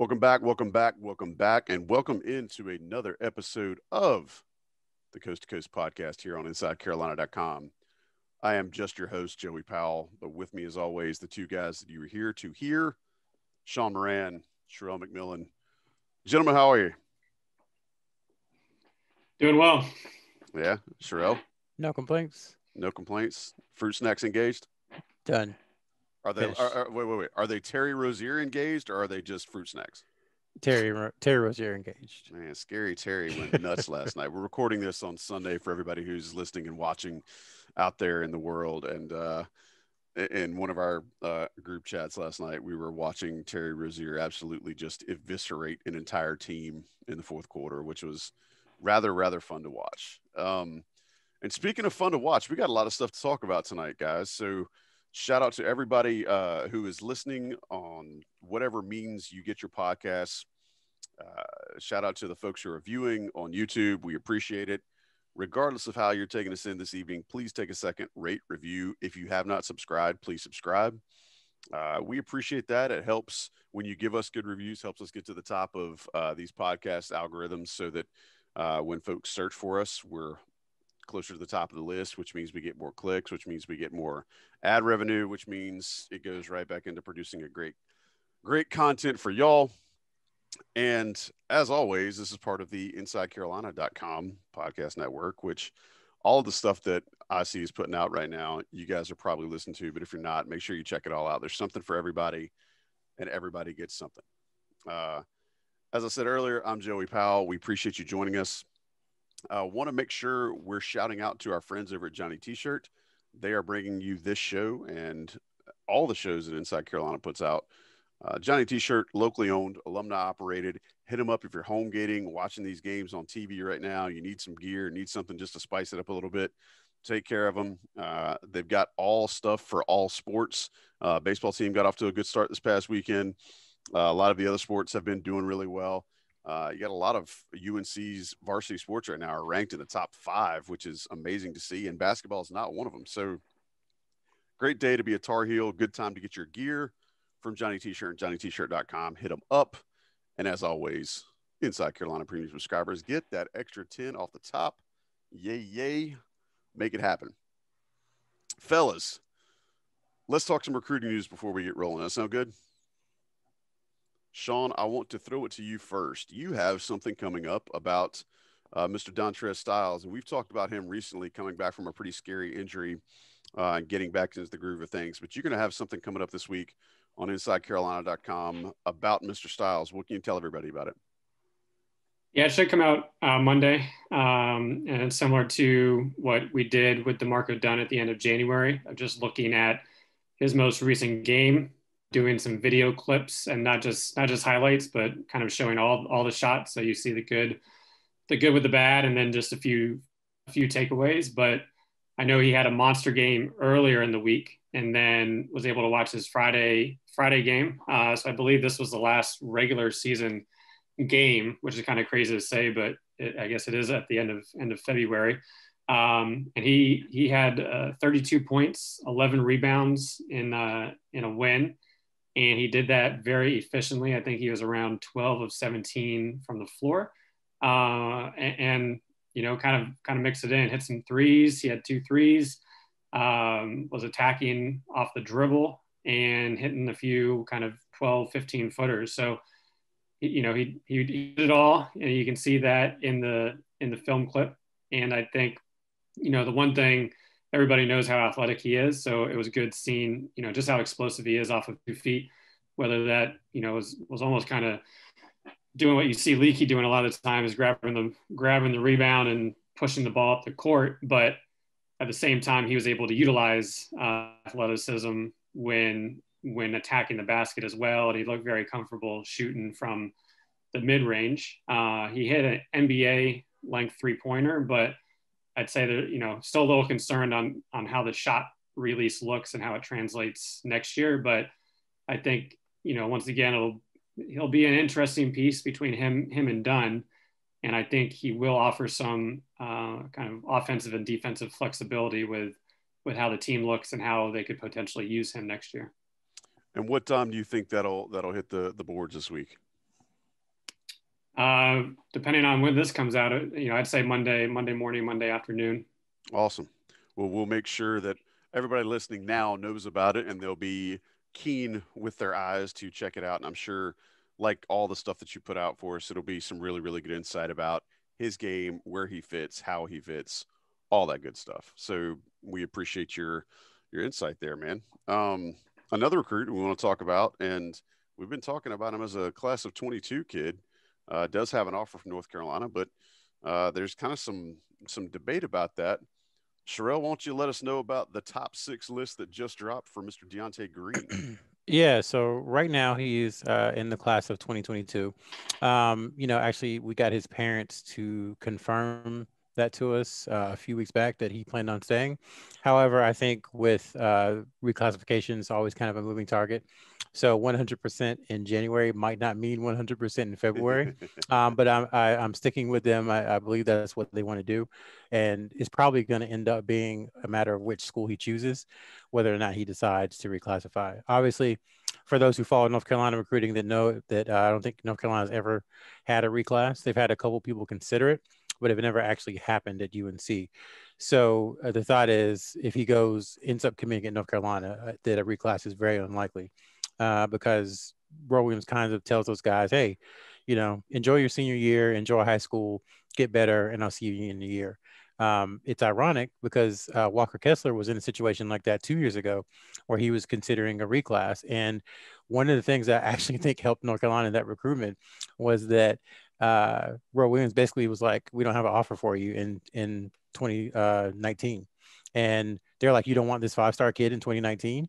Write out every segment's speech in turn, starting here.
Welcome back, welcome back, welcome back, and welcome into another episode of the Coast to Coast podcast here on InsideCarolina.com. I am just your host, Joey Powell, but with me, as always, the two guys that you are here to hear Sean Moran, Sherrell McMillan. Gentlemen, how are you? Doing well. Yeah, Sherrell? No complaints. No complaints. Fruit snacks engaged? Done. Are they? Are, are, wait, wait, wait. Are they Terry Rozier engaged, or are they just fruit snacks? Terry Terry Rozier engaged. Man, scary Terry went nuts last night. We're recording this on Sunday for everybody who's listening and watching out there in the world. And uh, in one of our uh, group chats last night, we were watching Terry Rozier absolutely just eviscerate an entire team in the fourth quarter, which was rather rather fun to watch. Um, and speaking of fun to watch, we got a lot of stuff to talk about tonight, guys. So shout out to everybody uh, who is listening on whatever means you get your podcasts. Uh, shout out to the folks who are viewing on YouTube. We appreciate it. Regardless of how you're taking us in this evening, please take a second, rate, review. If you have not subscribed, please subscribe. Uh, we appreciate that. It helps when you give us good reviews, helps us get to the top of uh, these podcast algorithms so that uh, when folks search for us, we're closer to the top of the list, which means we get more clicks, which means we get more ad revenue, which means it goes right back into producing a great, great content for y'all. And as always, this is part of the InsideCarolina.com podcast network, which all the stuff that IC is putting out right now, you guys are probably listening to. But if you're not, make sure you check it all out. There's something for everybody, and everybody gets something. Uh, as I said earlier, I'm Joey Powell. We appreciate you joining us. Uh, Want to make sure we're shouting out to our friends over at Johnny T-shirt. They are bringing you this show and all the shows that Inside Carolina puts out. Uh, Johnny T-shirt, locally owned, alumni operated. Hit them up if you're home gating, watching these games on TV right now. You need some gear, need something just to spice it up a little bit. Take care of them. Uh, they've got all stuff for all sports. Uh, baseball team got off to a good start this past weekend. Uh, a lot of the other sports have been doing really well. Uh, you got a lot of UNC's varsity sports right now are ranked in the top five, which is amazing to see. And basketball is not one of them. So great day to be a Tar Heel. Good time to get your gear from Johnny T-shirt and JohnnyT-shirt.com. Hit them up. And as always, Inside Carolina Premium subscribers, get that extra 10 off the top. Yay, yay. Make it happen. Fellas, let's talk some recruiting news before we get rolling. That sound good? Sean, I want to throw it to you first. You have something coming up about uh, Mr. Dontrez Styles, and we've talked about him recently coming back from a pretty scary injury uh, and getting back into the groove of things. But you're going to have something coming up this week on InsideCarolina.com about Mr. Styles. What can you tell everybody about it? Yeah, it should come out uh, Monday, um, and it's similar to what we did with D'Marco Dunn at the end of January. Of just looking at his most recent game doing some video clips and not just not just highlights, but kind of showing all all the shots. So you see the good, the good with the bad, and then just a few a few takeaways. But I know he had a monster game earlier in the week, and then was able to watch his Friday Friday game. Uh, so I believe this was the last regular season game, which is kind of crazy to say, but it, I guess it is at the end of end of February. Um, and he he had uh, 32 points, 11 rebounds in uh, in a win and he did that very efficiently. I think he was around 12 of 17 from the floor, uh, and, and, you know, kind of kind of mixed it in, hit some threes. He had two threes, um, was attacking off the dribble and hitting a few kind of 12, 15 footers. So, you know, he, he did it all, and you can see that in the in the film clip. And I think, you know, the one thing everybody knows how athletic he is. So it was good seeing, you know, just how explosive he is off of two feet, whether that, you know, was, was almost kind of doing what you see Leaky doing a lot of the time is grabbing the, grabbing the rebound and pushing the ball up the court. But at the same time, he was able to utilize uh, athleticism when, when attacking the basket as well. And he looked very comfortable shooting from the mid range. Uh, he hit an NBA length three pointer, but I'd say that you know still a little concerned on on how the shot release looks and how it translates next year. But I think you know once again it'll he'll be an interesting piece between him him and Dunn, and I think he will offer some uh, kind of offensive and defensive flexibility with with how the team looks and how they could potentially use him next year. And what time do you think that'll that'll hit the the boards this week? Uh, depending on when this comes out, you know, I'd say Monday, Monday morning, Monday afternoon. Awesome. Well, we'll make sure that everybody listening now knows about it and they'll be keen with their eyes to check it out. And I'm sure, like all the stuff that you put out for us, it'll be some really, really good insight about his game, where he fits, how he fits, all that good stuff. So we appreciate your your insight there, man. Um, another recruit we want to talk about, and we've been talking about him as a class of 22 kid. Uh, does have an offer from North Carolina, but uh, there's kind of some some debate about that. Sherrell, won't you let us know about the top six list that just dropped for Mr. De'Ante Green? Yeah, so right now he's uh, in the class of 2022. Um, you know, actually, we got his parents to confirm that to us uh, a few weeks back that he planned on staying. However, I think with uh, reclassification, always kind of a moving target. So 100% in January might not mean 100% in February. um, but I'm, I, am i am sticking with them. I, I, believe that's what they want to do. And it's probably going to end up being a matter of which school he chooses, whether or not he decides to reclassify. Obviously, for those who follow North Carolina recruiting that know that uh, I don't think North Carolina's ever had a reclass. They've had a couple people consider it, but it never actually happened at UNC. So uh, the thought is if he goes, ends up committing at North Carolina, uh, that a reclass is very unlikely uh, because Roy Williams kind of tells those guys, hey, you know, enjoy your senior year, enjoy high school, get better, and I'll see you in the year. Um, it's ironic because uh, Walker Kessler was in a situation like that two years ago where he was considering a reclass. And one of the things I actually think helped North Carolina in that recruitment was that uh, Roy Williams basically was like, we don't have an offer for you in, in 2019. Uh, and they're like, you don't want this five star kid in 2019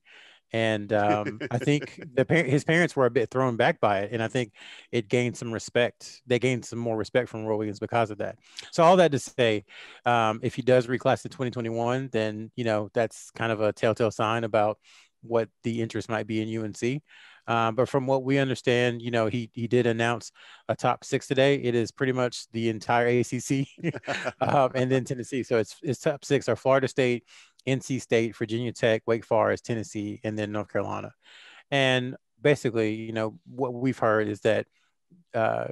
and um, I think the par- his parents were a bit thrown back by it, and I think it gained some respect. They gained some more respect from Roy Williams because of that. So all that to say, um, if he does reclass to 2021, then you know that's kind of a telltale sign about what the interest might be in UNC. Um, but from what we understand, you know, he he did announce a top six today. It is pretty much the entire ACC, um, and then Tennessee. So it's it's top six are Florida State, NC State, Virginia Tech, Wake Forest, Tennessee, and then North Carolina. And basically, you know, what we've heard is that uh,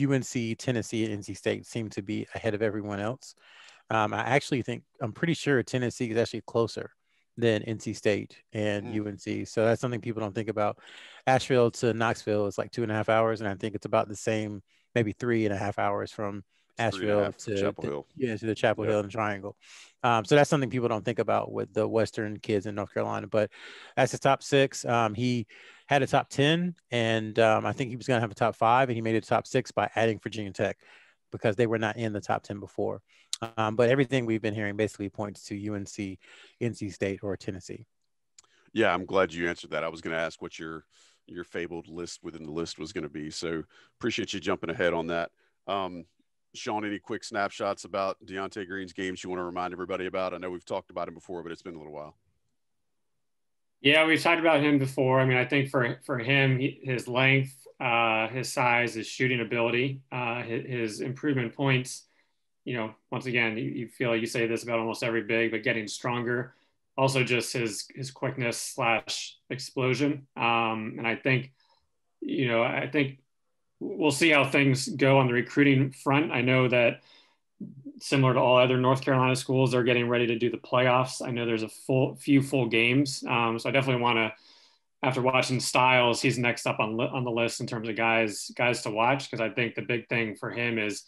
UNC, Tennessee, and NC State seem to be ahead of everyone else. Um, I actually think I'm pretty sure Tennessee is actually closer than NC State and mm. UNC. So that's something people don't think about. Asheville to Knoxville is like two and a half hours, and I think it's about the same, maybe three and a half hours from Asheville to Chapel Hill. Yeah, to the Chapel yeah. Hill and Triangle. Um, so that's something people don't think about with the Western kids in North Carolina. But as his top six, um, he had a top 10, and um, I think he was going to have a top five, and he made it top six by adding Virginia Tech because they were not in the top 10 before. Um, but everything we've been hearing basically points to UNC, NC State, or Tennessee. Yeah, I'm glad you answered that. I was going to ask what your your fabled list within the list was going to be. So appreciate you jumping ahead on that. Um, Sean, any quick snapshots about De'Ante Green's games you want to remind everybody about? I know we've talked about him before, but it's been a little while. Yeah, we've talked about him before. I mean, I think for for him, he, his length, uh, his size, his shooting ability, uh, his, his, improvement points. You know, once again, you, you, feel like you say this about almost every big, but getting stronger. Also, just his his quickness slash explosion. Um, and I think, you know, I think we'll see how things go on the recruiting front. I know that similar to all other North Carolina schools, they're getting ready to do the playoffs. I know there's a full few full games, um, so I definitely want to. After watching Styles, he's next up on on the list in terms of guys guys to watch because I think the big thing for him is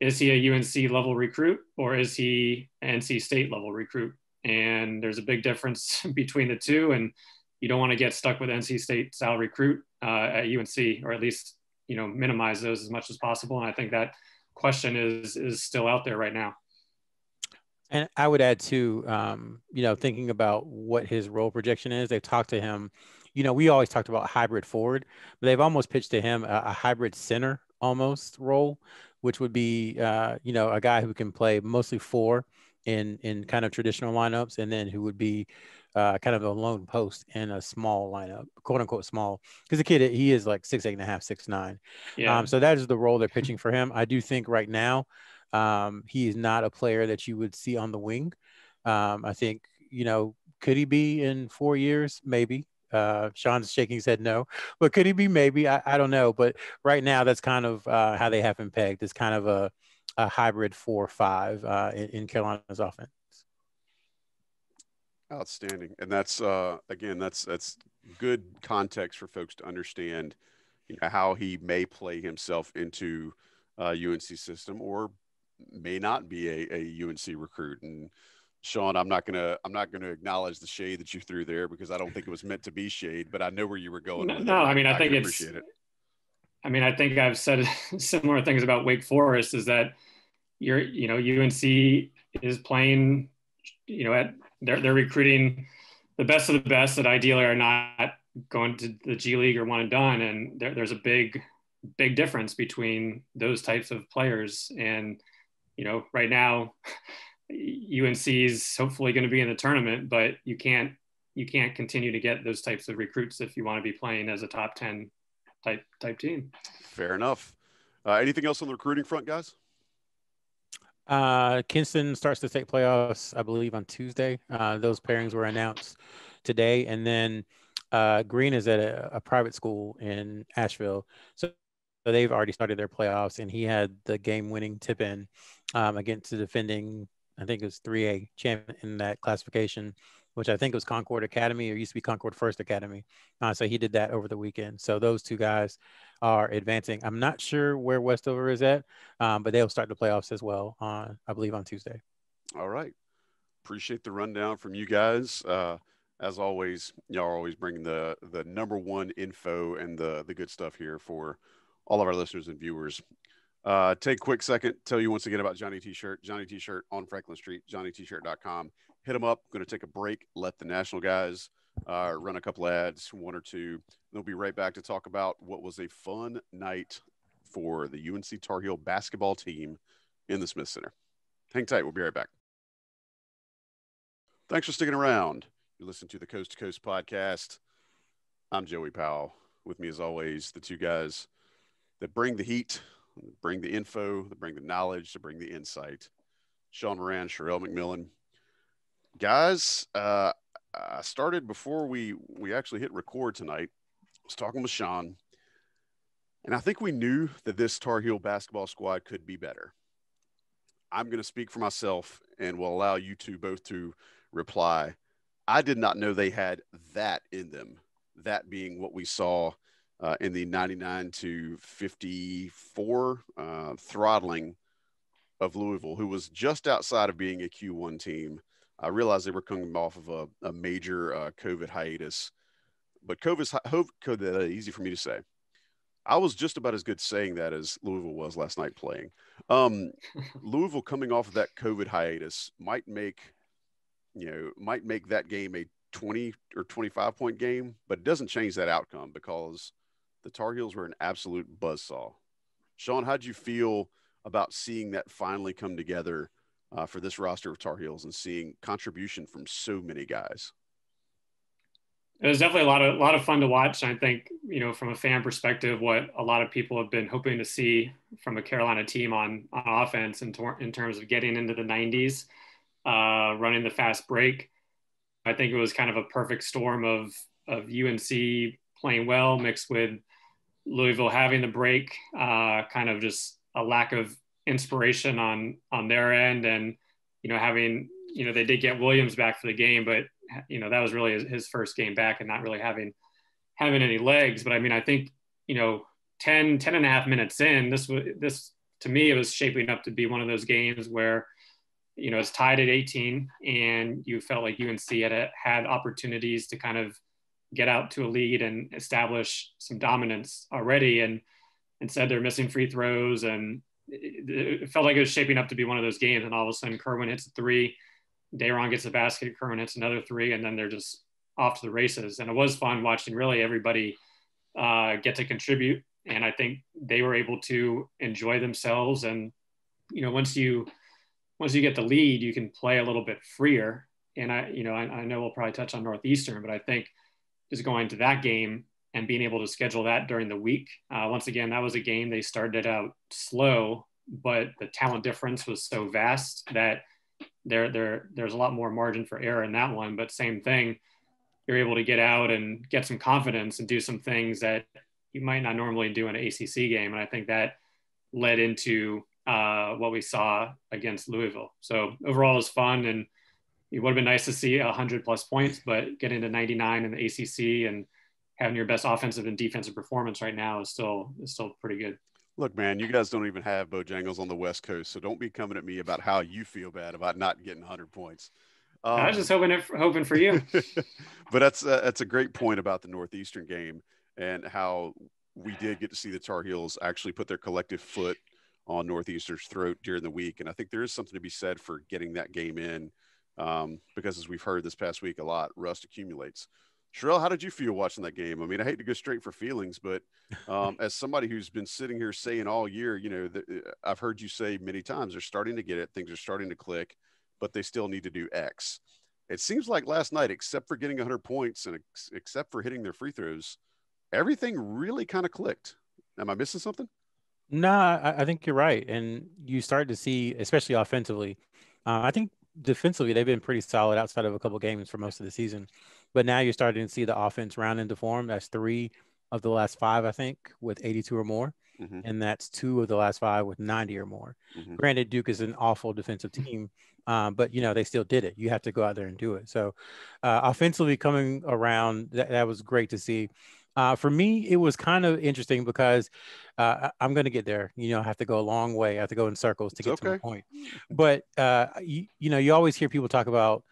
is he a UNC level recruit or is he NC State level recruit? And there's a big difference between the two, and you don't want to get stuck with NC State style recruit uh, at UNC, or at least you know minimize those as much as possible. And I think that question is is still out there right now. And I would add too, um, you know, thinking about what his role projection is. They've talked to him. You know, we always talked about hybrid forward, but they've almost pitched to him a, a hybrid center almost role, which would be, uh, you know, a guy who can play mostly four in in kind of traditional lineups, and then who would be uh, kind of a lone post in a small lineup, quote unquote small, because the kid he is like six eight and a half, six nine. Yeah. Um, so that is the role they're pitching for him. I do think right now um, he is not a player that you would see on the wing. Um, I think you know could he be in four years maybe, Uh, Sean's shaking his head no, but could he be maybe? I, I don't know. But right now, that's kind of uh, how they have him pegged. It's kind of a, a hybrid four five uh, in, in Carolina's offense. Outstanding, and that's uh, again that's that's good context for folks to understand, you know, how he may play himself into uh, UNC system or may not be a, a UNC recruit. And Sean, I'm not gonna I'm not gonna acknowledge the shade that you threw there because I don't think it was meant to be shade, but I know where you were going. No, no I mean I, I think it's. It. I mean I think I've said similar things about Wake Forest is that you're you know UNC is playing you know at they're they're recruiting the best of the best that ideally are not going to the G League or one and done, and there, there's a big big difference between those types of players and you know right now UNC is hopefully going to be in the tournament, but you can't you can't continue to get those types of recruits if you want to be playing as a top ten type type team. Fair enough. Uh, anything else on the recruiting front, guys? Uh, Kinston starts to take playoffs, I believe, on Tuesday. Uh, those pairings were announced today, and then uh, Green is at a, a, private school in Asheville, so, so they've already started their playoffs, and he had the game-winning tip-in um, against the defending I think it was 3A champion in that classification, which I think was Concord Academy or used to be Concord First Academy. Uh, so he did that over the weekend. So those two guys are advancing. I'm not sure where Westover is at, um, but they'll start the playoffs as well on, I believe, on Tuesday. All right. Appreciate the rundown from you guys. Uh, as always, y'all are always bringing the the number one info and the the good stuff here for all of our listeners and viewers. Uh, take a quick second, tell you once again about Johnny T-shirt. Johnny T-shirt on Franklin Street, johnnytshirt.com. Hit them up. Going to take a break. Let the national guys uh, run a couple ads, one or two. They'll be right back to talk about what was a fun night for the UNC Tar Heel basketball team in the Smith Center. Hang tight. We'll be right back. Thanks for sticking around. You listen to the Coast to Coast podcast. I'm Joey Powell. With me, as always, the two guys that bring the heat bring the info, to bring the knowledge, to bring the insight. Sean Moran, Sherrell McMillan. Guys, uh, I started before we, we actually hit record tonight. I was talking with Sean, and I think we knew that this Tar Heel basketball squad could be better. I'm going to speak for myself and will allow you two both to reply. I did not know they had that in them, that being what we saw – uh, in the 99 to 54 uh, throttling of Louisville, who was just outside of being a Q1 team. I realized they were coming off of a, a major uh, COVID hiatus, but COVID's COVID, easy for me to say. I was just about as good saying that as Louisville was last night playing. Um, Louisville coming off of that COVID hiatus might make, you know, might make that game a 20 or 25 point game, but it doesn't change that outcome because – the Tar Heels were an absolute buzzsaw. Sean, how'd you feel about seeing that finally come together uh, for this roster of Tar Heels and seeing contribution from so many guys? It was definitely a lot of a lot of fun to watch. I think you know from a fan perspective, what a lot of people have been hoping to see from a Carolina team on on offense in, tor- in terms of getting into the 90s, uh, running the fast break. I think it was kind of a perfect storm of of UNC playing well mixed with Louisville having the break, uh, kind of just a lack of inspiration on on their end, and you know having you know they did get Williams back for the game, but you know that was really his, his first game back and not really having having any legs. But I mean, I think you know 10, 10 and a half minutes in, this was this to me it was shaping up to be one of those games where you know it's tied at 18 and you felt like UNC had had opportunities to kind of get out to a lead and establish some dominance already. And instead, they're missing free throws, and it, felt like it was shaping up to be one of those games. And all of a sudden, Kerwin hits a three, Day'Ron gets a basket, Kerwin hits another three, and then they're just off to the races. And it was fun watching really everybody uh, get to contribute. And I think they were able to enjoy themselves. And you know, once you once you get the lead, you can play a little bit freer. And I, you know, I, I know we'll probably touch on Northeastern, but I think is going to that game and being able to schedule that during the week. Uh, once again, that was a game they started out slow, but the talent difference was so vast that there, there, there's a lot more margin for error in that one. But same thing, you're able to get out and get some confidence and do some things that you might not normally do in an ACC game. And I think that led into uh, what we saw against Louisville. So overall, it was fun, and it would have been nice to see 100 plus points, but getting to 99 in the ACC and having your best offensive and defensive performance right now is still is still pretty good. Look, man, you guys don't even have Bojangles on the West Coast, so don't be coming at me about how you feel bad about not getting 100 points. Um, I was just hoping it, hoping for you. but that's uh, that's a great point about the Northeastern game and how we did get to see the Tar Heels actually put their collective foot on Northeastern's throat during the week, and I think there is something to be said for getting that game in um, because, as we've heard this past week a lot, rust accumulates. Sherrell, how did you feel watching that game? I mean, I hate to go straight for feelings, but um, as somebody who's been sitting here saying all year, you know, the, uh, I've heard you say many times they're starting to get it, things are starting to click, but they still need to do X. It seems like last night, except for getting 100 points and ex- except for hitting their free throws, everything really kind of clicked. Am I missing something? No, I, I, think you're right, and you start to see, especially offensively. Uh, I think defensively they've been pretty solid outside of a couple games for most of the season. But now you're starting to see the offense round into form. That's three of the last five, I think, with 82 or more. Mm-hmm. And that's two of the last five with 90 or more. Mm-hmm. Granted, Duke is an awful defensive team, um, but you know they still did it. You have to go out there and do it. So, uh, offensively coming around, that, that was great to see. Uh, for me, it was kind of interesting because uh, I'm going to get there. You know, I have to go a long way. I have to go in circles to it's get okay. to my point. But uh, you, you know, you always hear people talk about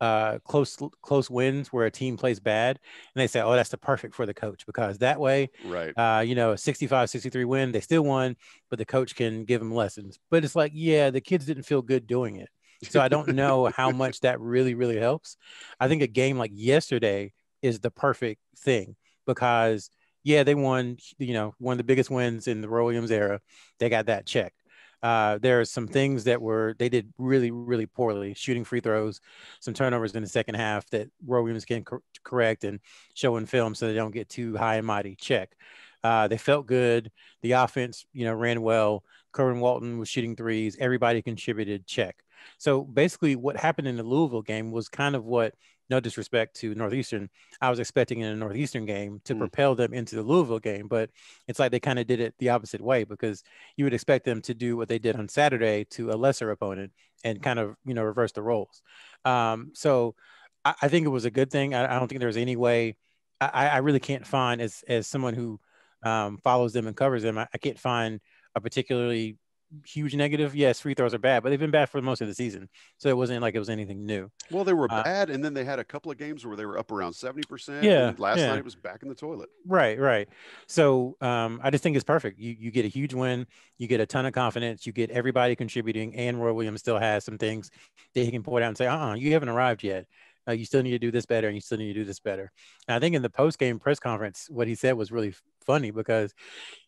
uh, close close wins where a team plays bad and they say oh that's the perfect for the coach because that way right uh, you know a 65 63 win they still won but the coach can give them lessons but it's like yeah the kids didn't feel good doing it so i don't know how much that really really helps i think a game like yesterday is the perfect thing because yeah they won you know one of the biggest wins in the Roy Williams era they got that checked uh, there are some things that were they did really really poorly, shooting free throws, some turnovers in the second half that Roy Williams can cor- correct and show in film so they don't get too high and mighty. Check. Uh, they felt good. The offense, you know, ran well. Kerwin Walton was shooting threes. Everybody contributed. Check. So basically, what happened in the Louisville game was kind of what no disrespect to Northeastern, I was expecting in a Northeastern game to mm. propel them into the Louisville game, but it's like they kind of did it the opposite way because you would expect them to do what they did on Saturday to a lesser opponent and kind of you know reverse the roles. Um, so I, I, think it was a good thing. I, I don't think there's any way. I, I, really can't find as as someone who um, follows them and covers them. I, I can't find a particularly huge negative. Yes, free throws are bad, but they've been bad for most of the season. So it wasn't like it was anything new. Well, they were uh, bad, and then they had a couple of games where they were up around 70%. Yeah. last yeah. night it was back in the toilet. Right, right. So um, I just think it's perfect. You, you get a huge win, you get a ton of confidence, you get everybody contributing, and Roy Williams still has some things that he can point out and say, uh uh-uh, you haven't arrived yet. Uh, you still need to do this better and you still need to do this better. And I think in the post game press conference, what he said was really funny because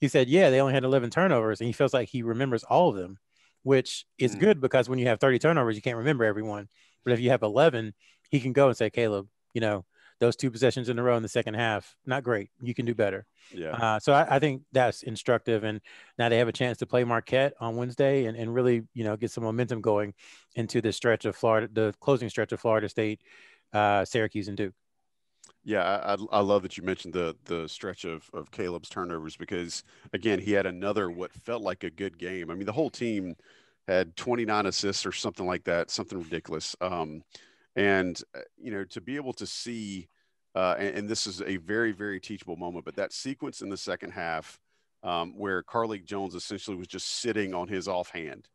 he said, yeah, they only had 11 turnovers and he feels like he remembers all of them, which is mm. good because when you have 30 turnovers, you can't remember everyone. But if you have 11, he can go and say, Caleb, you know, those two possessions in a row in the second half, not great. You can do better. Yeah. Uh, so I, I, think that's instructive. And now they have a chance to play Marquette on Wednesday and, and really, you know, get some momentum going into the stretch of Florida, the closing stretch of Florida State, uh, Syracuse, and Duke. Yeah, I, I love that you mentioned the the stretch of of Caleb's turnovers because again he had another what felt like a good game. I mean the whole team had 29 assists or something like that, something ridiculous. Um, and uh, you know to be able to see, uh, and, and, this is a very very teachable moment, but that sequence in the second half um, where Carlik Jones essentially was just sitting on his offhand.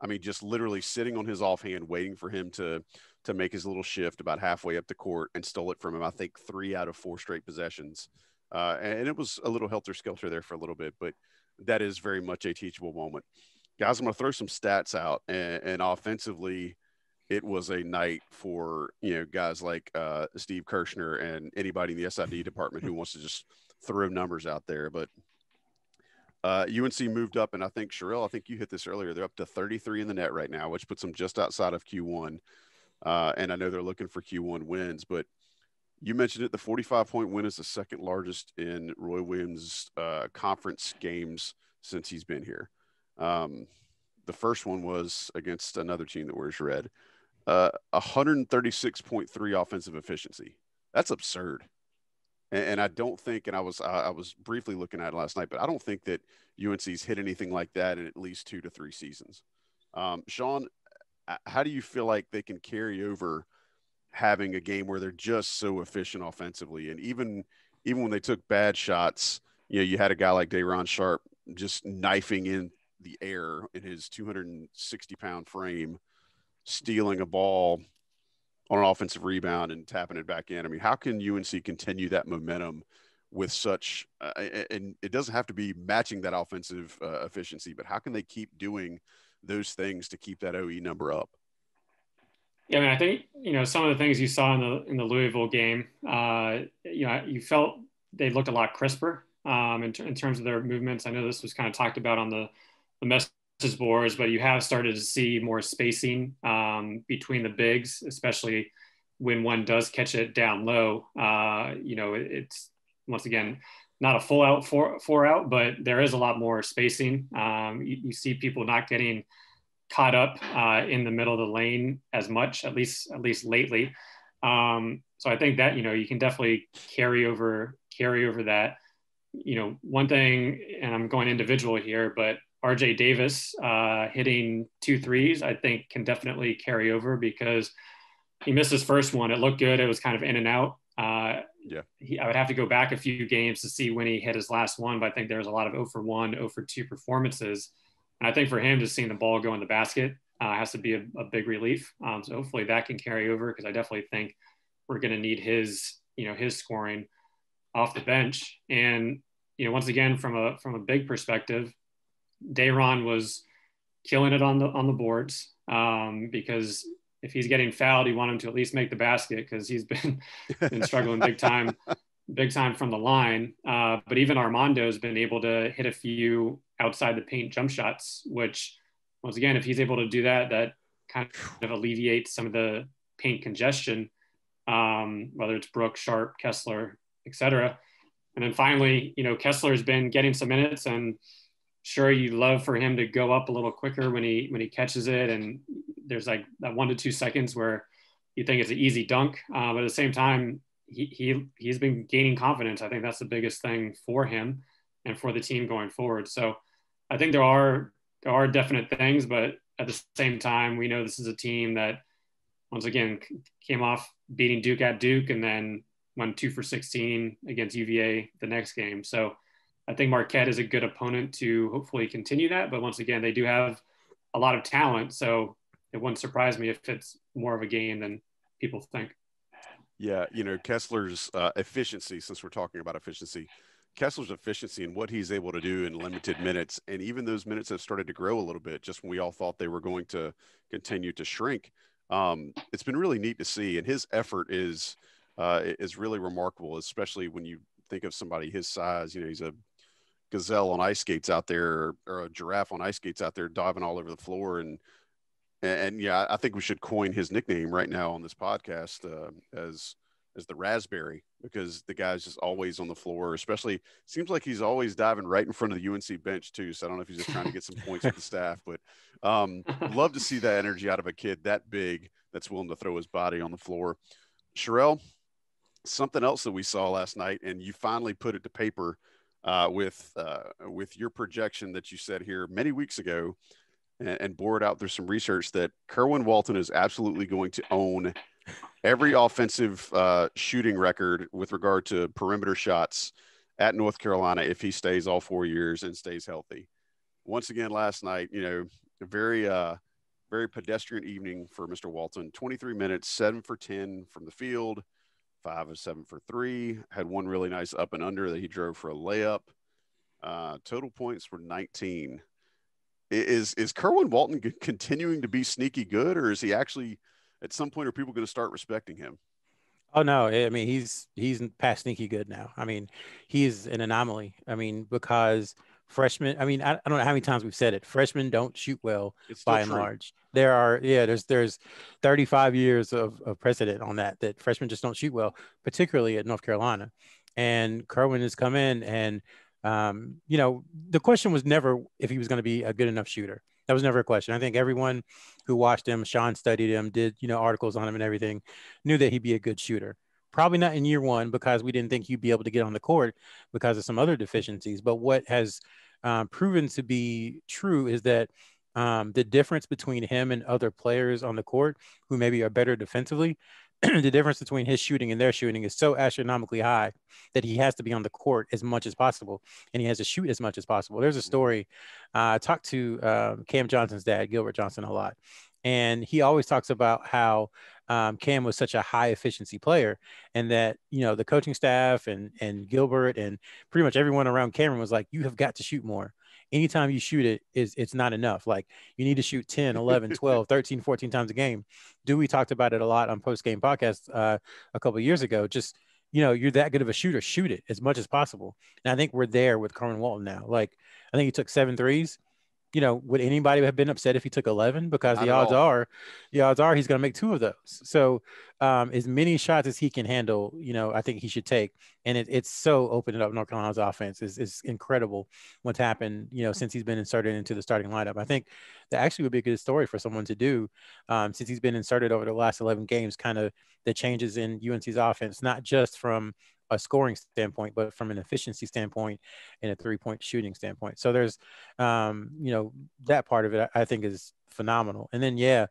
I mean, just literally sitting on his offhand, waiting for him to to make his little shift about halfway up the court and stole it from him. I think three out of four straight possessions. Uh, and it was a little helter skelter there for a little bit, but that is very much a teachable moment. Guys, I'm going to throw some stats out, and, and, offensively, it was a night for you know guys like uh, Steve Kirschner and anybody in the SID department who wants to just throw numbers out there. But uh, UNC moved up, and I think Sherrell, I think you hit this earlier. They're up to 33 in the net right now, which puts them just outside of Q1. Uh, and I know they're looking for Q1 wins, but you mentioned it. The 45 point win is the second largest in Roy Williams' uh, conference games since he's been here. Um, the first one was against another team that wears red. Uh, 136.3 offensive efficiency. That's absurd. And, and I don't think, and I was I, I was briefly looking at it last night, but I don't think that UNC's hit anything like that in at least two to three seasons. Um, Sean, how do you feel like they can carry over having a game where they're just so efficient offensively, and even even when they took bad shots, you know, you had a guy like Day'Ron Sharp just knifing in the air in his 260 pound frame, stealing a ball on an offensive rebound and tapping it back in. I mean, how can UNC continue that momentum with such, uh, and it doesn't have to be matching that offensive uh, efficiency, but how can they keep doing those things to keep that OE number up? Yeah, I mean, I think you know some of the things you saw in the in the Louisville game. Uh, you know, you felt they looked a lot crisper um, in, ter- in terms of their movements. I know this was kind of talked about on the the message boards, but you have started to see more spacing um, between the bigs, especially when one does catch it down low. Uh, you know, it, it's once again not a full out four four out, but there is a lot more spacing. Um, you, you see people not getting caught up uh, in the middle of the lane as much, at least at least lately. Um, so I think that you know you can definitely carry over carry over that. You know, one thing, and I'm going individual here, but RJ Davis uh, hitting two threes, I think can definitely carry over because he missed his first one. It looked good. It was kind of in and out. Yeah. He, I would have to go back a few games to see when he hit his last one, but I think there was a lot of 0 for 1, 0 for 2 performances. And I think for him, just seeing the ball go in the basket uh, has to be a, a big relief. Um, so hopefully that can carry over because I definitely think we're going to need his, you know, his scoring off the bench. And you know, once again, from a from a big perspective, Day'Ron was killing it on the on the boards um, because if he's getting fouled, you want him to at least make the basket because he's been been struggling big time, big time from the line. Uh, but even Armando's been able to hit a few outside the paint jump shots, which once again, if he's able to do that, that kind of alleviates some of the paint congestion, um, whether it's Brook, Sharp, Kessler, etc. And then finally, you know, Kessler's been getting some minutes, and sure, you'd love for him to go up a little quicker when he when he catches it, and there's like that one to two seconds where you think it's an easy dunk, uh, but at the same time, he, he he's been gaining confidence. I think that's the biggest thing for him and for the team going forward. So I think there are there are definite things, but at the same time, we know this is a team that once again came off beating Duke at Duke and then went two for 16 against UVA the next game. So I think Marquette is a good opponent to hopefully continue that. But once again, they do have a lot of talent. So it wouldn't surprise me if it's more of a game than people think. Yeah, you know, Kessler's uh, efficiency, since we're talking about efficiency, Kessler's efficiency and what he's able to do in limited minutes, and even those minutes have started to grow a little bit. Just when we all thought they were going to continue to shrink, um, it's been really neat to see. And his effort is uh, is really remarkable, especially when you think of somebody his size. You know, he's a gazelle on ice skates out there, or a giraffe on ice skates out there, diving all over the floor. And and, and yeah, I think we should coin his nickname right now on this podcast uh, as as the raspberry because the guy's just always on the floor especially seems like he's always diving right in front of the unc bench too so i don't know if he's just trying to get some points with the staff but um, love to see that energy out of a kid that big that's willing to throw his body on the floor Sherrell, something else that we saw last night and you finally put it to paper uh, with uh, with your projection that you said here many weeks ago and, and bore it out through some research that kerwin walton is absolutely going to own every offensive uh, shooting record with regard to perimeter shots at North Carolina if he stays all four years and stays healthy. Once again, last night, you know, a very, uh, very pedestrian evening for Mr. Walton. 23 minutes, seven for 10 from the field, five of seven for three. Had one really nice up and under that he drove for a layup. Uh, total points were 19. Is is Kerwin Walton continuing to be sneaky good, or is he actually – at some point are people going to start respecting him? Oh no, I mean he's he's past sneaky good now. I mean he's an anomaly. I mean because freshmen. I mean I, I don't know how many times we've said it. Freshmen don't shoot well by and large. There are yeah there's there's 35 years of, of precedent on that that freshmen just don't shoot well, particularly at North Carolina. And Kerwin has come in and um, you know the question was never if he was going to be a good enough shooter. That was never a question. I think everyone who watched him, Sean studied him, did you know articles on him and everything, knew that he'd be a good shooter. Probably not in year one because we didn't think you'd be able to get on the court because of some other deficiencies. But what has um, proven to be true is that um, the difference between him and other players on the court who maybe are better defensively, the difference between his shooting and their shooting is so astronomically high that he has to be on the court as much as possible and he has to shoot as much as possible. There's a story. Uh, I talked to um, Cam Johnson's dad, Gilbert Johnson, a lot. And he always talks about how um, Cam was such a high efficiency player, and that you know the coaching staff and and Gilbert and pretty much everyone around Cameron was like, "You have got to shoot more. Anytime you shoot it is it's not enough. Like you need to shoot 10 11 12 13 14 times a game. Dewey talked about it a lot on post game podcasts uh, a couple years ago. Just you know you're that good of a shooter shoot it as much as possible. And i think we're there with kerwin walton now. Like i think he took seven threes you know, would anybody have been upset if he took 11? Because Not the odds are, the odds are he's going to make two of those. So, um, as many shots as he can handle, you know, I think he should take. And it, it's so opened up North Carolina's offense. is is incredible what's happened, you know, since he's been inserted into the starting lineup. I think that actually would be a good story for someone to do um, since he's been inserted over the last 11 games, kind of the changes in UNC's offense, not just from a scoring standpoint, but from an efficiency standpoint and a three point shooting standpoint. So there's, um, you know, that part of it I think is phenomenal. And then, yeah,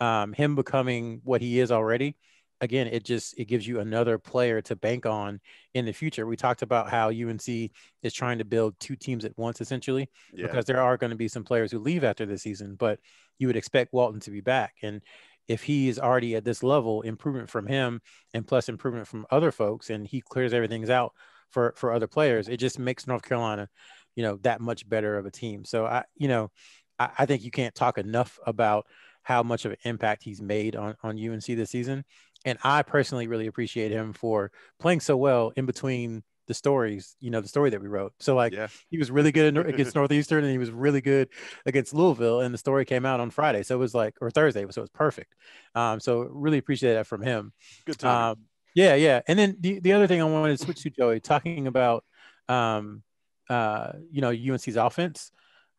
um, him becoming what he is already, again, it just it gives you another player to bank on in the future. We talked about how UNC is trying to build two teams at once, essentially, yeah. because there are going to be some players who leave after the season, but you would expect Walton to be back. And if he is already at this level, improvement from him and plus improvement from other folks, and he clears everything's out for for other players, it just makes North Carolina, you know, that much better of a team. So I, you know, I, I think you can't talk enough about how much of an impact he's made on on UNC this season. And I personally really appreciate him for playing so well in between the stories, you know, the story that we wrote. So like yeah. he was really good against Northeastern and he was really good against Louisville and the story came out on Friday. So it was like, or Thursday. So it was perfect. Um, so really appreciate that from him. Good time. Um, yeah. Yeah. And then the, the other thing I wanted to switch to Joey talking about, um, uh, you know, UNC's offense,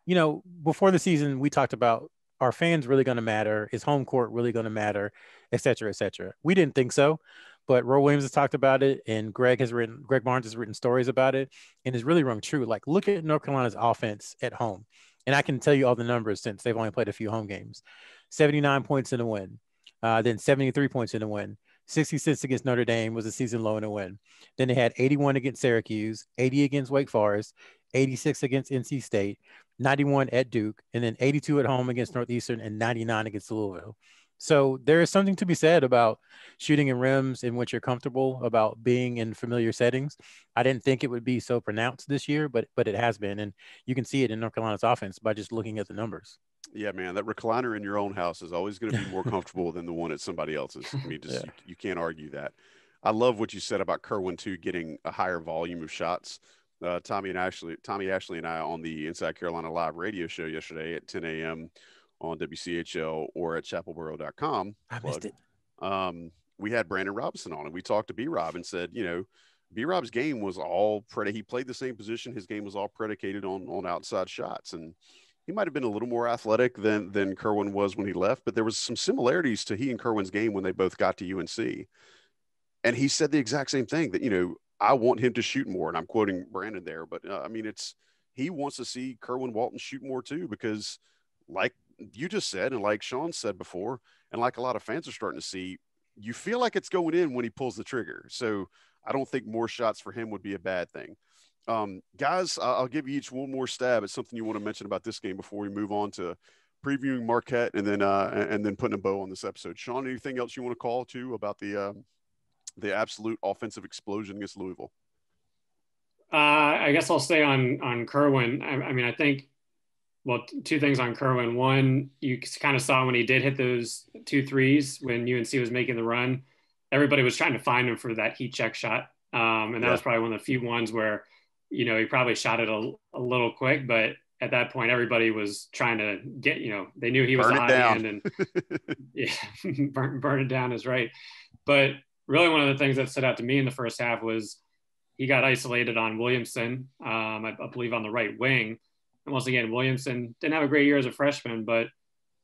you know, before the season, we talked about our fans really going to matter? Is home court really going to matter? Et cetera, et cetera. We didn't think so but Roy Williams has talked about it, and Greg has written, Greg Barnes has written stories about it, and it's really rung true. Like, look at North Carolina's offense at home, and I can tell you all the numbers since they've only played a few home games: 79 points in a win, uh, then 73 points in a win. 66 against Notre Dame was a season low in a win. Then they had 81 against Syracuse, 80 against Wake Forest, 86 against NC State, 91 at Duke, and then 82 at home against Northeastern and 99 against Louisville. So there is something to be said about shooting in rims in which you're comfortable, about being in familiar settings. I didn't think it would be so pronounced this year, but but it has been, and you can see it in North Carolina's offense by just looking at the numbers. Yeah, man, that recliner in your own house is always going to be more comfortable than the one at somebody else's. I mean, just yeah. you, you, can't argue that. I love what you said about Kerwin too, getting a higher volume of shots. Uh, Tommy and Ashley, Tommy Ashley and I on the Inside Carolina Live radio show yesterday at 10 a.m on WCHL or at chapelboro.com. I missed it. Um, we had Brandon Robinson on and we talked to B Rob and said, you know, B Rob's game was all predicated. He played the same position. His game was all predicated on, on outside shots. And he might have been a little more athletic than, than Kerwin was when he left, but there was some similarities to he and Kerwin's game when they both got to UNC. And he said the exact same thing that, you know, I want him to shoot more. And I'm quoting Brandon there, but uh, I mean, it's, he wants to see Kerwin Walton shoot more too, because like you just said, and like Sean said before, and like a lot of fans are starting to see, you feel like it's going in when he pulls the trigger. So I don't think more shots for him would be a bad thing. Um, guys, I'll give you each one more stab at something you want to mention about this game before we move on to previewing Marquette and then uh, and then putting a bow on this episode. Sean, anything else you want to call to about the uh, the absolute offensive explosion against Louisville? Uh, I guess I'll stay on on Kerwin. I, I mean, I think well, two things on Kerwin. One, you kind of saw when he did hit those two threes when UNC was making the run, everybody was trying to find him for that heat check shot. Um, and that yeah. was probably one of the few ones where, you know, he probably shot it a, a, little quick, but at that point, everybody was trying to get, you know, they knew he was burn hot hand and yeah, burn, burn it down is right. But really, one of the things that stood out to me in the first half was he got isolated on Williamson, um, I, I believe on the right wing and once again, Williamson didn't have a great year as a freshman, but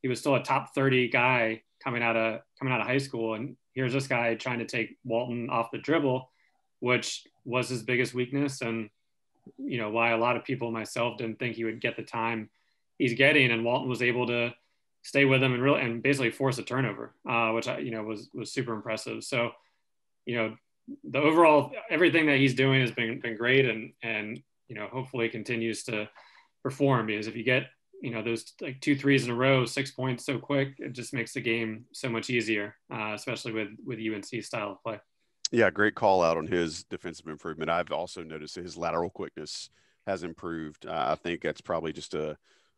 he was still a top 30 guy coming out of coming out of high school, and here's this guy trying to take Walton off the dribble, which was his biggest weakness, and you know why a lot of people, myself, didn't think he would get the time he's getting, and Walton was able to stay with him and really and basically force a turnover, uh, which I you know was was super impressive. So, you know, the overall everything that he's doing has been been great, and and you know hopefully continues to perform because if you get you know those like two threes in a row, six points so quick, it just makes the game so much easier, uh, especially with with UNC style of play. Yeah, great call out on his defensive improvement. I've also noticed his lateral quickness has improved. Uh, I think that's probably just a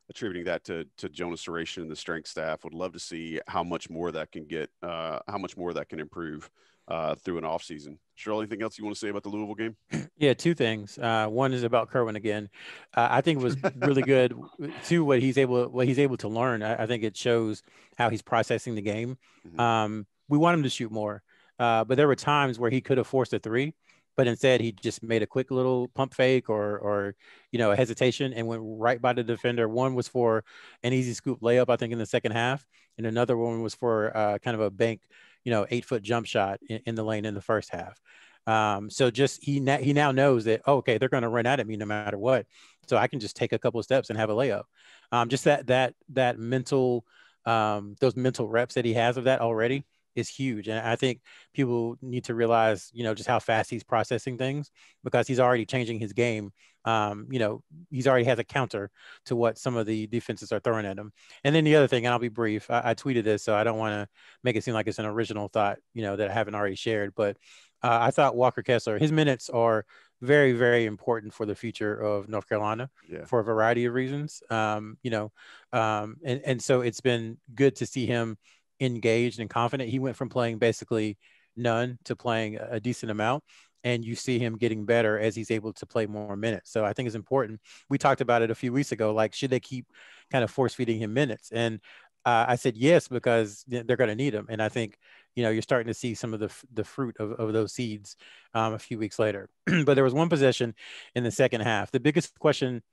attributing that to to Jonas Sahratian and the strength staff. Would love to see how much more that can get, uh, how much more that can improve uh, through an off season. Sherrell, anything else you want to say about the Louisville game? Yeah, two things. Uh, one is about Kerwin again. Uh, I think it was really good. Two, what he's able what he's able to learn. I, I think it shows how he's processing the game. Mm-hmm. Um, we want him to shoot more, uh, but there were times where he could have forced a three but instead he just made a quick little pump fake or or you know a hesitation and went right by the defender. One was for an easy scoop layup, I think, in the second half, and another one was for uh, kind of a bank, you know, eight foot jump shot in, in the lane in the first half. Um, so just he na- he now knows that oh, okay they're going to run out at me no matter what, so I can just take a couple of steps and have a layup. Um, just that that that mental um, those mental reps that he has of that already is huge. And I think people need to realize, you know, just how fast he's processing things because he's already changing his game. Um, you know, he's already has a counter to what some of the defenses are throwing at him. And then the other thing, and I'll be brief, I, I tweeted this, so I don't want to make it seem like it's an original thought, you know, that I haven't already shared. But uh, I thought Walker Kessler, his minutes are very, very important for the future of North Carolina yeah. for a variety of reasons. Um, you know, um, and, and so it's been good to see him engaged and confident. He went from playing basically none to playing a decent amount. And you see him getting better as he's able to play more minutes. So I think it's important. We talked about it a few weeks ago. Like, should they keep kind of force feeding him minutes? And uh, I said yes because they're going to need him. And I think you know you're starting to see some of the the fruit of, of those seeds um, a few weeks later. but there was one possession in the second half. The biggest question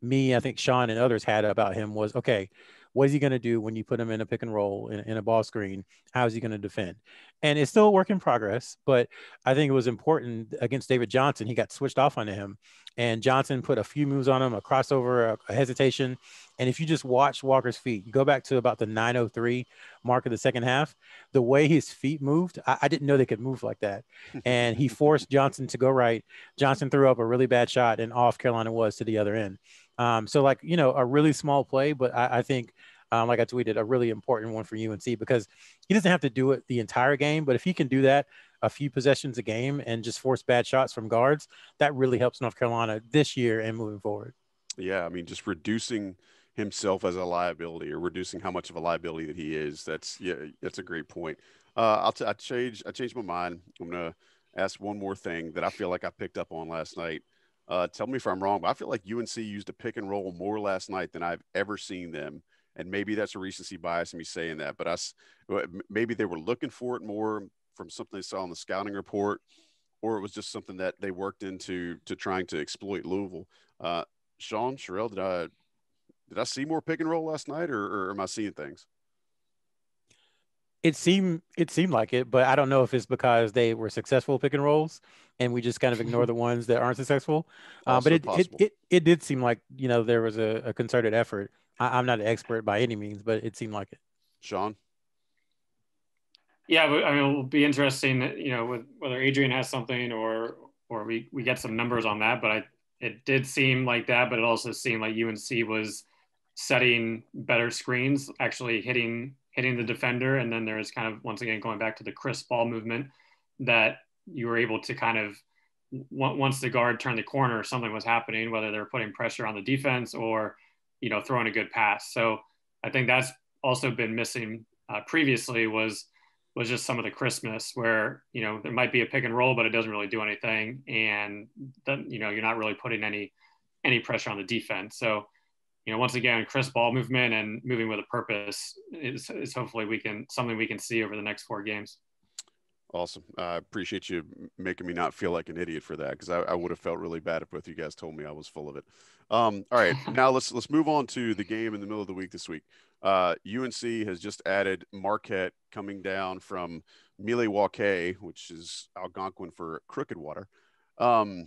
me, I think Sean and others had about him was okay what is he going to do when you put him in a pick and roll in, in a ball screen? How is he going to defend? And it's still a work in progress, but I think it was important against David Johnson. He got switched off onto him, and Johnson put a few moves on him, a crossover, a, a hesitation. And if you just watch Walker's feet, you go back to about the 903 mark of the second half, the way his feet moved, I, I didn't know they could move like that. and he forced Johnson to go right. Johnson threw up a really bad shot, and off Carolina was to the other end. Um, so like you know a really small play, but I, I think um, like I tweeted, a really important one for UNC because he doesn't have to do it the entire game, but if he can do that a few possessions a game and just force bad shots from guards, that really helps North Carolina this year and moving forward. Yeah, I mean, just reducing himself as a liability or reducing how much of a liability that he is. That's yeah, that's a great point. Uh, I'll t- I change I changed my mind. I'm gonna ask one more thing that I feel like I picked up on last night. Uh, tell me if I'm wrong, but I feel like UNC used a pick and roll more last night than I've ever seen them. And maybe that's a recency bias in me saying that, but us maybe they were looking for it more from something they saw in the scouting report, or it was just something that they worked into to trying to exploit Louisville. Uh, Sean Sherrell, did I did I see more pick and roll last night, or, or am I seeing things? It seemed it seemed like it, but I don't know if it's because they were successful pick and rolls and we just kind of ignore the ones that aren't successful. Uh, but it, it, it it did seem like you know there was a, a concerted effort. I, am not an expert by any means, but it seemed like it. Sean. Yeah, I mean, it'll be interesting, you know, with, whether Adrian has something or or we we get some numbers on that. But I it did seem like that, but it also seemed like UNC was setting better screens, actually hitting hitting the defender. And then there's kind of, once again, going back to the crisp ball movement that you were able to kind of, once the guard turned the corner, something was happening, whether they're putting pressure on the defense or, you know, throwing a good pass. So I think that's also been missing uh, previously was, was just some of the Christmas where, you know, there might be a pick and roll, but it doesn't really do anything. And then, you know, you're not really putting any, any pressure on the defense. So you know, once again, crisp ball movement and moving with a purpose is, is hopefully we can something we can see over the next four games. Awesome. I uh, appreciate you making me not feel like an idiot for that because I, I, would have felt really bad if both you guys told me I was full of it. Um, all right, now let's let's move on to the game in the middle of the week this week. Uh, UNC has just added Marquette coming down from Milwaukee, which is Algonquin for Crooked Water. Um,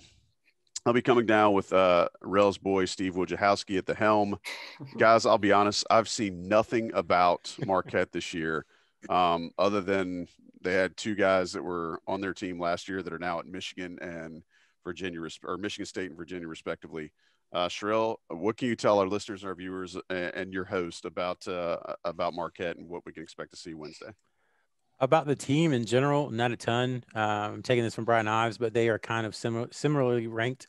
I'll be coming down with uh, Rails boy Steve Wojciechowski at the helm. Guys, I'll be honest, I've seen nothing about Marquette this year, um, other than they had two guys that were on their team last year that are now at Michigan and Virginia, or Michigan State and Virginia, respectively. Uh, Sherrell, what can you tell our listeners and our viewers and your host about uh, about Marquette and what we can expect to see Wednesday? About the team in general, not a ton. Um, I'm taking this from Brian Ives, but they are kind of similar, similarly ranked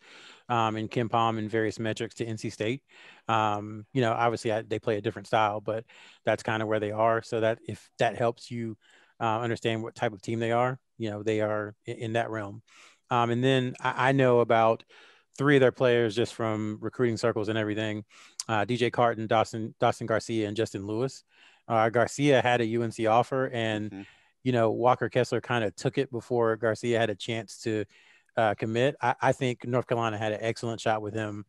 um, in KenPom and various metrics to NC State. Um, you know, obviously I, they play a different style, but that's kind of where they are. So that if that helps you uh, understand what type of team they are, you know, they are in, in that realm. Um, and then I, I, know about three of their players just from recruiting circles and everything uh, DJ Carton, Dawson, Dawson Garcia, and Justin Lewis. Uh, Garcia had a UNC offer, and mm-hmm. You know Walker Kessler kind of took it before Garcia had a chance to uh, commit. I, I, think North Carolina had an excellent shot with him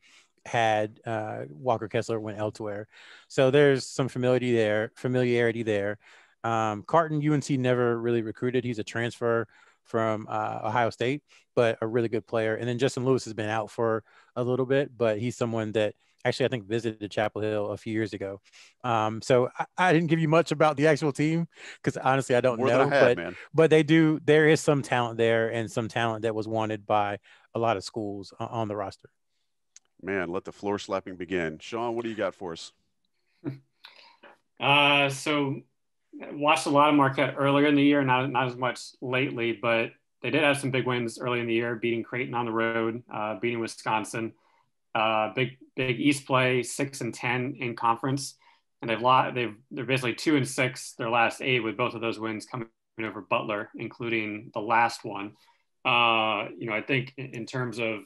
had uh, Walker Kessler went elsewhere. So there's some familiarity there, familiarity there. Um, Carton, UNC never really recruited. He's a transfer from uh, Ohio State, but a really good player. And then Justin Lewis has been out for a little bit, but he's someone that actually I think visited Chapel Hill a few years ago. Um, so I, I, didn't give you much about the actual team because honestly I don't More know. I had, but man. but they do. There is some talent there and some talent that was wanted by a lot of schools on the roster. Man, let the floor slapping begin. Sean, what do you got for us? Uh, so watched a lot of Marquette earlier in the year, not not as much lately, but they did have some big wins early in the year, beating Creighton on the road, uh, beating Wisconsin. Uh, big big East play, six and ten in conference, and they've lot they've they're basically two and six their last eight with both of those wins coming over Butler, including the last one. Uh, you know, I think in terms of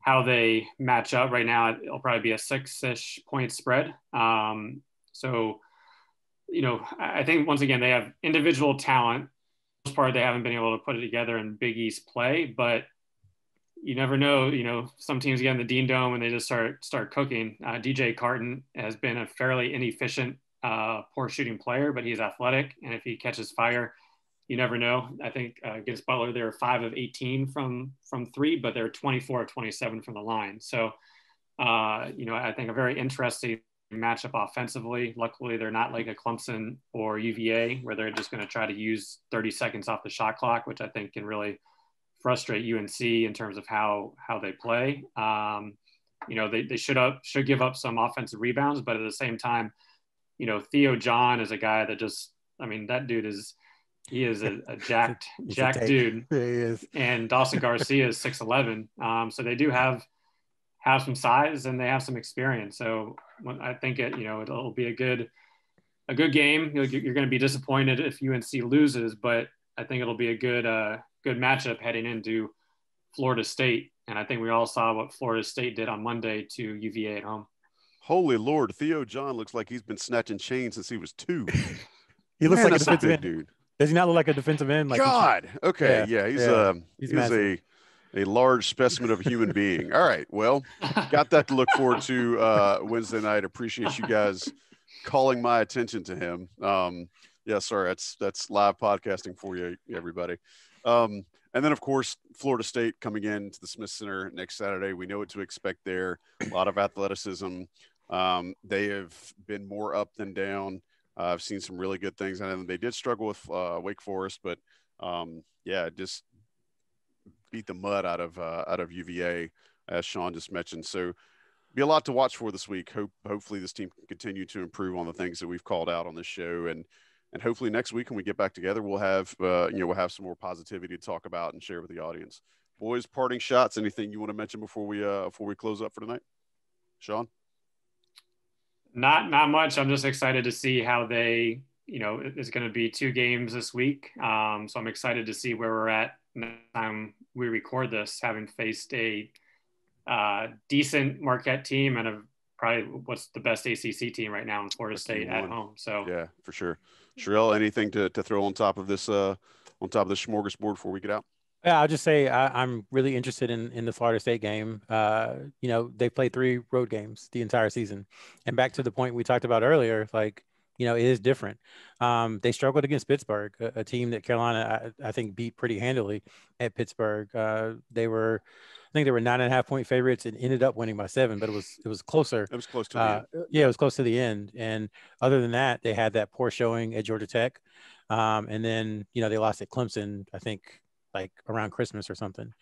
how they match up right now, it'll probably be a six-ish point spread. Um, so you know, I think once again they have individual talent. Most part, they haven't been able to put it together in Big East play, but you never know. You know, some teams get in the Dean Dome and they just start start cooking. Uh, DJ Carton has been a fairly inefficient, uh, poor shooting player, but he's athletic, and if he catches fire, you never know. I think uh, against Butler, they're five of 18 from from three, but they're 24 of 27 from the line. So, uh, you know, I think a very interesting matchup offensively. Luckily, they're not like a Clemson or UVA where they're just going to try to use 30 seconds off the shot clock, which I think can really frustrate UNC in terms of how how they play. Um, you know, they, they should up should give up some offensive rebounds, but at the same time, you know, Theo John is a guy that just I mean, that dude is he is a, a jacked jacked a dude. he is. And Dawson Garcia is 6'11. Um, so they do have have some size and they have some experience. So I think it, you know, it'll be a good, a good game. You're, you're going to be disappointed if UNC loses, but I think it'll be a good, uh, good matchup heading into Florida State. And I think we all saw what Florida State did on Monday to UVA at home. Holy Lord, Theo John looks like he's been snatching chains since he was two. he looks Man, like a defensive end. dude. Does he not look like a defensive end? Like God. Okay. Yeah. yeah he's yeah. Uh, he's, he's a a large specimen of a human being. All right. Well, got that to look forward to uh, Wednesday night. Appreciate you guys calling my attention to him. Um, yeah, sorry, that's that's live podcasting for you, everybody. Um, and then, of course, Florida State coming in to the Smith Center next Saturday. We know what to expect there. A lot of athleticism. Um, they have been more up than down. Uh, I've seen some really good things, and they did struggle with uh, Wake Forest, but um, yeah, just beat the mud out of uh, out of UVA, as Sean just mentioned. So be a lot to watch for this week. Hope hopefully this team can continue to improve on the things that we've called out on this show, and and hopefully next week when we get back together, we'll have uh, you know we'll have some more positivity to talk about and share with the audience. Boys, parting shots. Anything you want to mention before we uh, before we close up for tonight, Sean? Not not much. I'm just excited to see how they you know it's going to be two games this week. Um, so I'm excited to see where we're at next time we record this, having faced a uh, decent Marquette team and a probably what's the best ACC team right now in Florida State at home. So yeah, for sure. Sherrell, anything to, to throw on top of this uh, on top of this smorgasbord before we get out? Yeah, I'll just say I, am really interested in in the Florida State game. Uh, you know, they played three road games the entire season, and back to the point we talked about earlier, like you know, it is different. Um, they struggled against Pittsburgh, a, a team that Carolina, I, I, think, beat pretty handily at Pittsburgh. Uh, they were, think, they were nine and a half point favorites and ended up winning by seven, but it was it was closer. It was close to uh, Yeah, it was close to the end. And other than that, they had that poor showing at Georgia Tech, um, and then you know they lost at Clemson. I think like around Christmas or something.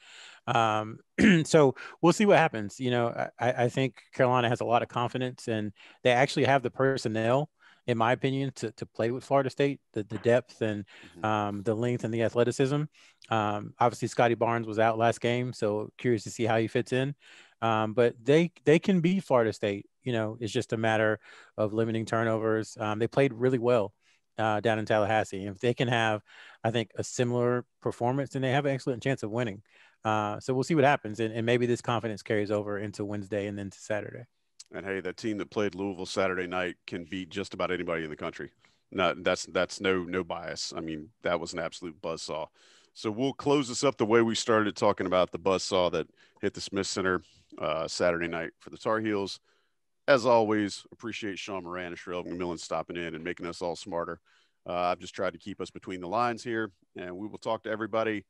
Um, so we'll see what happens. You know, I, I think Carolina has a lot of confidence and they actually have the personnel in my opinion, to, to play with Florida State, the, the depth and mm-hmm. um, the length and the athleticism. Um, obviously, Scottie Barnes was out last game, so curious to see how he fits in. Um, but they they can be Florida State. You know, it's just a matter of limiting turnovers. Um, they played really well uh, down in Tallahassee. If they can have, I think, a similar performance, then they have an excellent chance of winning. Uh, so we'll see what happens, and, and maybe this confidence carries over into Wednesday and then to Saturday. And hey, that team that played Louisville Saturday night can beat just about anybody in the country. Not that's that's no no bias. I mean, that was an absolute buzz saw. So we'll close this up the way we started talking about the buzz saw that hit the Smith Center uh, Saturday night for the Tar Heels. As always, appreciate Sean Moran and McMillan stopping in and making us all smarter. Uh, I've just tried to keep us between the lines here, and we will talk to everybody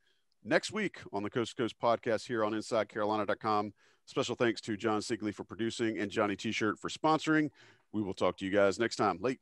next week on the Coast to Coast podcast here on InsideCarolina.com. Special thanks to John Sigley for producing and Johnny T shirt for sponsoring. We will talk to you guys next time. Late.